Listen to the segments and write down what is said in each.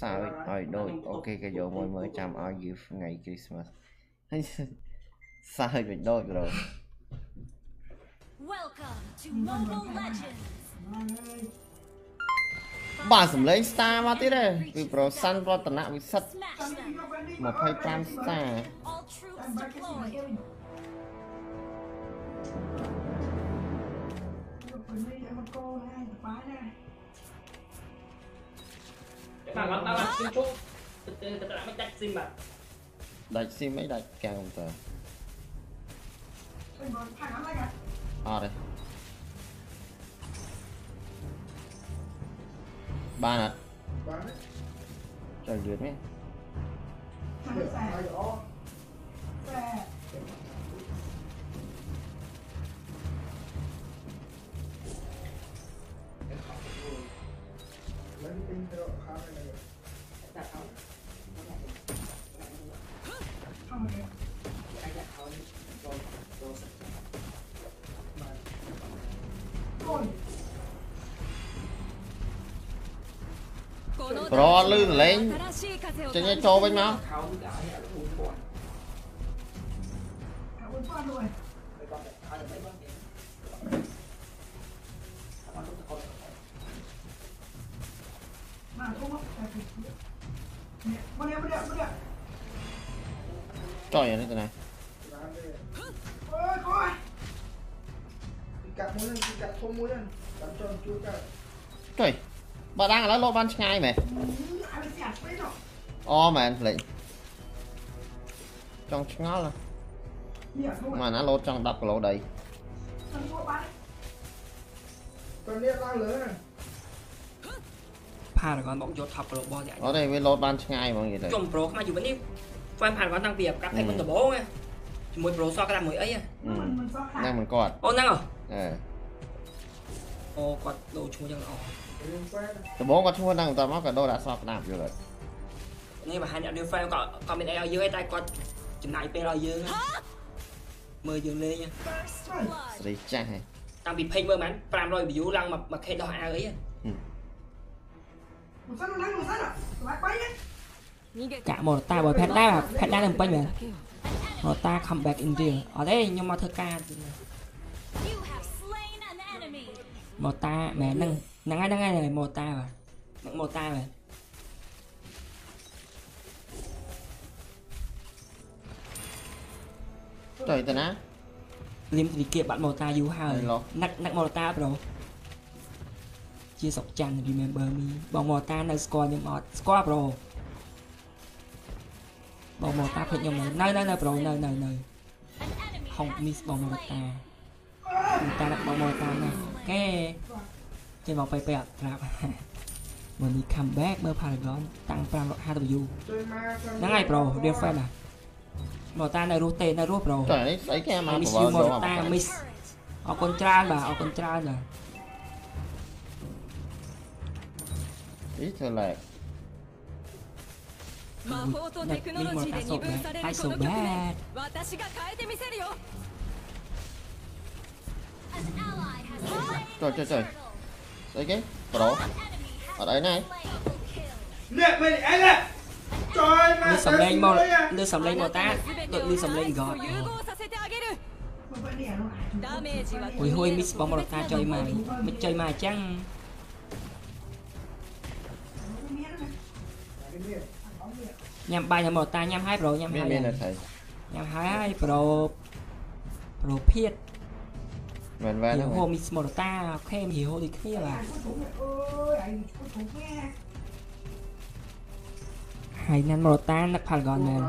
សើចឲ្យដូចអូខេក៏យកមួយមើលចាំឲ្យ gift ថ្ងៃ Christmas ហើយសើចវិញដូចប្រូ Welcome to Mobile Legends. បាទសំឡេង star មកទៀតទេគឺប្រូសាន់រតនវិសិទ្ធ Smash them. 25 star All troops deployed. បាទគាត់តាមជិះជុំទៅទៅទៅមិនដាច់ស៊ីមបាទដាច់ស៊ីមអី cái màn bắn tao làm sim chút. Tao đã mới đạch sim mà. Đạch sim mấy đạch cao không tờ à đây. Ba nè. Trời duyệt mấy. Pro lư lên. Cho nhanh cho bên mà Hãy subscribe cho kênh Ghiền Mì Gõ Để không bỏ lỡ những video hấp dẫn ចុយអានេះទៅណា Bán đây. Ôi, coi. Cái cặp muối lên, cái cặp thô muối lên. Bắn tròn chua cặp. ចុយបើដាំងឥឡូវលោតបានឆ្ងាយមែនអូមែនភ្លេចចង់ឆ្ងល់ហ៎មកណាលោតចង់10គីឡូដី Còn liệt lao lớn này. ផារ៉ាហ្គនមកយក top របស់យ៉ាងអត់ទេវាលោតបានឆ្ងាយហ្មងនិយាយទៅជុំប្រូខ្មែរយូរនេះហ្វានផារ៉ាហ្គនតាំងពីកាប់តែមិនដំបូងជាមួយប្រូសក់ក្រាស់មួយអីហ្នឹងមិនគាត់អូហ្នឹងអឺអូគាត់ដូរឈ្មោះយ៉ាងល្អ Liên quan. ដំបូងគាត់ឈ្មោះហ្នឹងតមកក៏ដូរដាក់សក់ក្តាប់យល់អត់នេះបង្ហាញអត់ new fan ក៏ក៏មានអីឲ្យយើងឯងតែគាត់ចំណាយពេលឲ្យយើងមើលយើងលេង First blood. ស្រីចាស់ហ៎តាំងពី page មើលមែន500 view ឡើងមក k ដោះអាវអី Một sắt nó nắng, một sắt à? Lại bay đấy. កាក់មកតាបើផេតដែរផេតដែរនឹងពេញមែនមកតា come back in real អត់ទេខ្ញុំមកធ្វើការ You have slain an enemy. មកតាមែនហ្នឹងហ្នឹងហើយហ្នឹងហើយមកតាបាទហ្នឹងមកតាបាទចុយទៅណាលៀមទីគៀបាត់មកតាយូរហើយឡោះនឹកនឹកមកតាប្រូ ជាសុកច័ន្ទ remember me បងមកតានៅស្គាល់ខ្ញុំអត់ស្គាល់ប្រូបងមកតាភ្លេចខ្ញុំនៅនៅនៅនៅប្រូនៅនៅនៅ An enemy ហុង has miss been បងមកតា slain. មកតាបងមកតាណាកែចេញមកទៅទៅអត់ប្រាប់មកនេះ come back មើល Paragon តាំង 550W Chơi ma cho ហ្នឹងហើយប្រូ real fan ណាមកតានៅរស់ទេនៅរស់ប្រូចុយនេះស្អីគេមក miss បវ you រមកចូលតាមក miss អរគុណច្រើនបាទអរគុណច្រើនបាទ いつらい魔法とテクノロジーで二分されるこの局面私が変えてみせるよ trời trời trời. Đây cái pro ở đây. Này đưa sầm lên bọn đưa sầm lên bọn ta. Đội đưa sầm lên gọt ui hôi miss bóng bọn ta chơi mà. mình chơi mà chăng? ញ៉ាំបាយញ៉ាំមកតាញ៉ាំហើយប្រូញ៉ាំហើយមានអត់ហើយញ៉ាំហើយប្រូប្រូភៀតមែនមែនហូមីស្មរតាអូខេមីហូដូចគ្នាបាទហើយណានមរតានឹកផាល់ហ្គនមែនឥ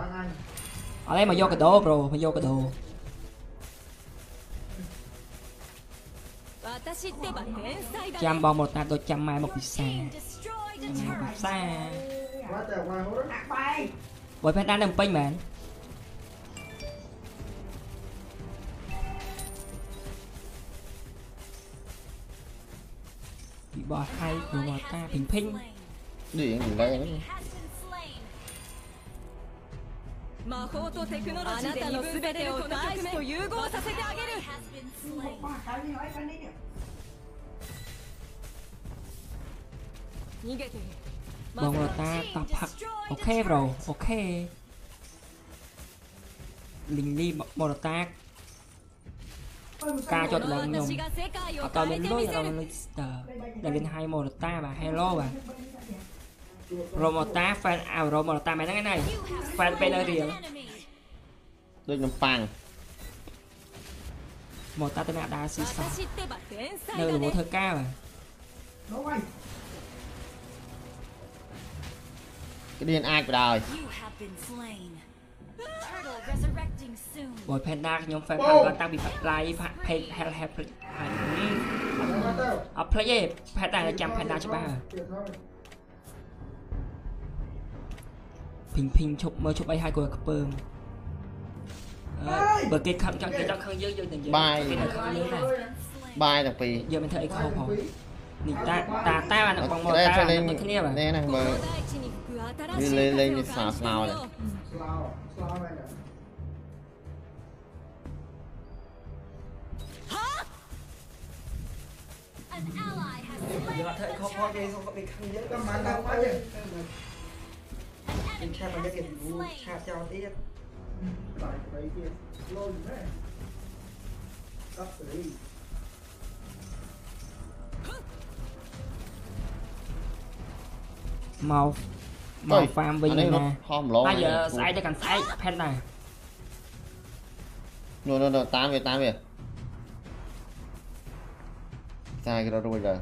ឡូវមកយកកដោប្រូមកយកកដោចាំបងមរតាដូចចាំម៉ែមកពិសាមកពិសា Quá trời ngoài hố đó. បើផេតដែរនៅពេញមែនពីបោះហើយព្រោះមកតាភិញភិញ ឌីងឌីឡេហ្នឹង Has been slain. 魔法とテクノロジーで二分されるこの局面と融合させてあげる Has been slain. Ba cái đi nói cái đi. 逃げている បងរតាតោះផឹកអូខេប្រូអូខេលីងលីបរតាការចុះដំណខ្ញុំអត់តមានលុយអត់មានលុយស្ទើដែលមានហៃមរតាបាទ Hello បាទរមតា fan អរមតាមែនហ្នឹងឯណៃ fan ពេលនៅរៀលដូចនំប៉័ងមកតាទៅអ្នកដាស៊ីសោះនៅរវល់ធ្វើការបាទ ក្តៀនអាចបដ ாய் You have been slain. Turtle resurrecting soon. បយ panda ខ្ញុំ fan ផាគាត់តាំងពី play page help help ហើយ Đâu mà tao អត់ភ្លេចទេ panda ចាំ panda ច្បាស់ Thiệt thôi ភីងភីងឈប់មើលឈប់អីហើយគាត់ខ្ពើមអើយបើគេខឹងចង់គេចង់ខឹងយើងយើងទៅយើងគេនៅខឹងយើងដែរបាយទាំងពីរយើងមិនធ្វើអីខុសផងនេះតាតាតាអានឹងបងមកក្តែតាធ្វើលេងដូចគ្នាបាទនេះណាមើល វាលេងលេងវាសាស្លោដែរស្លោស្លោមែនដែរយកថើខុសផងគេសុំគេខាងយើងក៏មិនដល់ផងយើងខ្ញុំឆាប់មកគេឆាប់ចោលទៀតបាយស្រីទៀតលុយមែនអត់ស្រីមក មក farm វិញ អា ណា នេះរត់ហោះម្លង តែយើស្អែកទៅកាន់ស្អែក panda នោះនោះនោះតាមវាតាមវាតែគេរត់រួចហើយ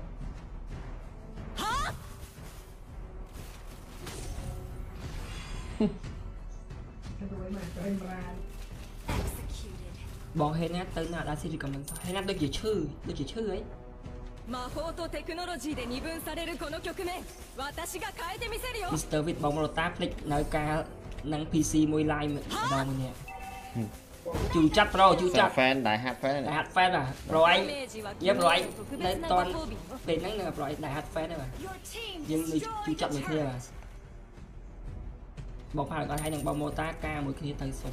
Cái tụi mày cái hình ra Executed. បងហេណាទៅណាដល់ស៊ីរីកំមិនហេណាដូចជាឈឺដូចជាឈឺអី 魔法とテクノロジーで二分されるこの局面私が変えてみせるよ。Mr. Vịt bóng lột táp lịch nơi ca năng PC môi like đâu mình nhỉ chắc pro chịu chắc. fan đại hạt fan. Đại hạt fan à? Rồi. Anh yep rồi. anh đây toàn để năng là rồi đại hạt fan đây nhưng đi chịu chắc được kia mà bọc hàng còn hai thằng bóng mô ta ca một khi tay súng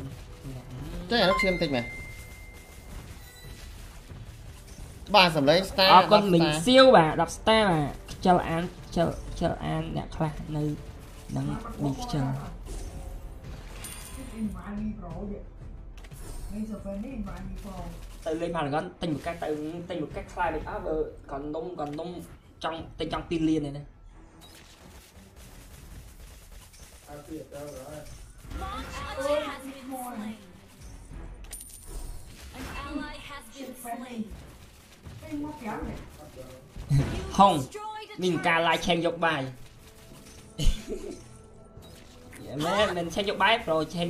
thế là nó xem thích mà. បងម៉ូតាការមួយគ្នាទៅសុំ ចេះអានោះឈាមតិចមែនបាទសំឡេង star អរគុណ 10 មីង star សៀវបាទ10 star បាទខ្ជិលអានខ្ជិលខ្ជិលអានអ្នកខ្លះនៅនឹងមីខ្ជិល Cái invite đi pro vậy Ngay giờ fan đi invite đi pro ទៅលេងផារ៉ាហ្គនទិញមួយកាច់ទៅទិញមួយកាច់ខ្លាយដូចអើបើកណ្ដុំកណ្ដុំចង់ទិញចង់2លានឯណា À thiệt đâu rồi Launch attack has been slain. An ally has been slain. Cái móc kéo này You Không. destroyed a មានការ turret. ឡាយឆេងយកបាយមែនមិនឆេងយកបាយប្រូឆេង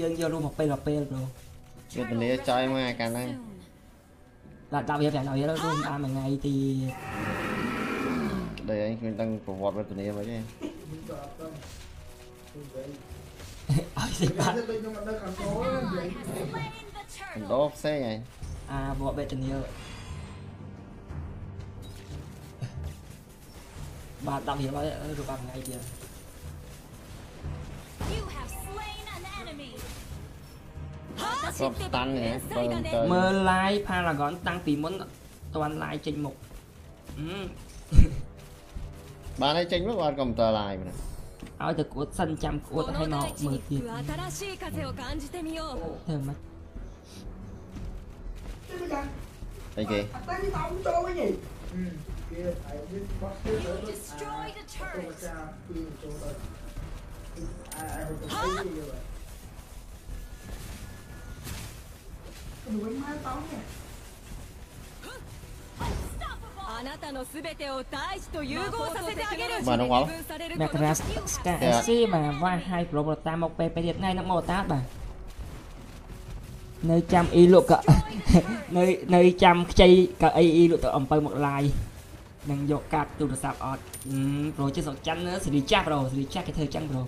យើងយករួមមកពេលមកពេលប្រូវាទលាចុយមកអាកាលហ្នឹងដាក់ដាក់វាប្រាំដាក់វារួមបានមួយថ្ងៃទីក្តីឯងគ្មានដឹងប្រវត្តិវេទនាមិនទេ Mình sợ tâm Không vậy ឲ្យសិបា Bây giờ tôi nhưng mà đây còn An có ally vậy has slain the កណ្ turtle. ដោផ្សេងហើយអាវត្តវេទនា បាទដាក់រៀបហើយរកថ្ងៃទៀត You have slain an enemy គ្រប់តាំងនេះបើទៅមើល live Paragon តាំងពីមុនអត់តាន់ live ចេញមកបានហើយចេញមកបានកុំព្យូទ័រ live ណាឲ្យទៅគួតសិនចាំគួតឲ្យមកមើលទៀតធ្វើមកអីគេតែនេះតោងចូលវិញហី You destroyed a turret! Huh? mà nó quá mẹ ra cả si dạ. mà vai hai pro ta một pp điện ngay nó màu tá bà nơi chăm y lụa cỡ nơi nơi chăm chay cỡ y lụa tụ ông bay một lai នឹងយកកាតទូរស័ព្ទអត់ប្រូជិះសក់ចាន់សេរីចាស់ប្រូសេរីចាស់គេធ្វើចឹងប្រូ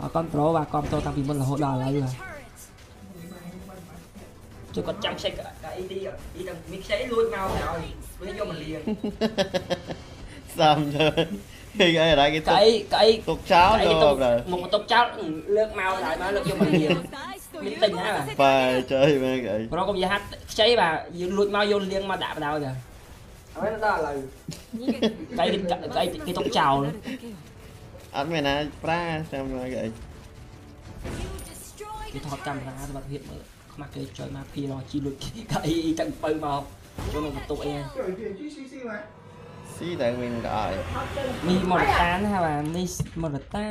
អត់កូនប្រូបាទគាំទ្រតាំងពីមុនរហូតដល់ឥឡូវបាទជួយគាត់ចាំខ្ចីកាអ៊ីទីអ៊ីដល់មានខ្ចីលួចមកហើយលួចយកមកលៀងសំយើគេអីរ៉ាគេទុកកៃទុកចោលយកបាទមកទុកចោលលើកមកហើយមកលើកយកមកលៀងមានទិញហើយបាទចុយមែនគេប្រូកុំយាហាត់ខ្ចីបាទយើងលួចមកយកលៀងមកដាក់បដោយបាទ អត់ដល់ឥឡូវដៃដៃគេຕົកចោលអត់មានណាប្រាចាំមកគេអីគេថតកាមេរ៉ាសម្រាប់ភាពមើលខ្មាស់គេចុចមកភីរជីលុចកាអីទាំងបើមកចូលនៅបន្ទប់អីស៊ីតែវិញក៏អត់នេះម៉ូតតាណាបាទនេះម៉ូតតា